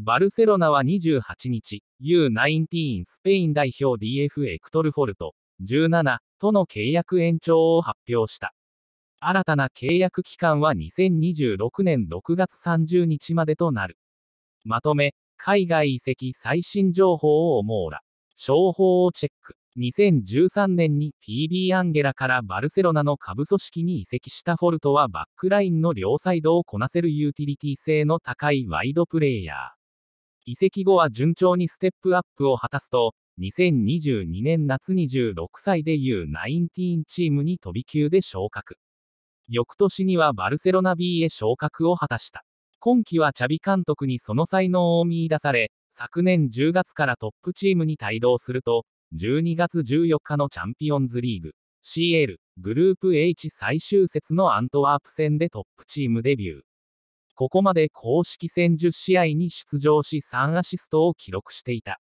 バルセロナは28日、U19 スペイン代表 DF エクトルフォルト、17との契約延長を発表した。新たな契約期間は2026年6月30日までとなる。まとめ、海外移籍最新情報を網羅。商法をチェック。2013年に PB アンゲラからバルセロナの下部組織に移籍したフォルトはバックラインの両サイドをこなせるユーティリティ性の高いワイドプレイヤー。移籍後は順調にステップアップを果たすと、2022年夏26歳で U19 チームに飛び級で昇格。翌年にはバルセロナ B へ昇格を果たした。今季はチャビ監督にその才能を見出され、昨年10月からトップチームに帯同すると、12月14日のチャンピオンズリーグ、CL、グループ H 最終節のアントワープ戦でトップチームデビュー。ここまで公式戦10試合に出場し3アシストを記録していた。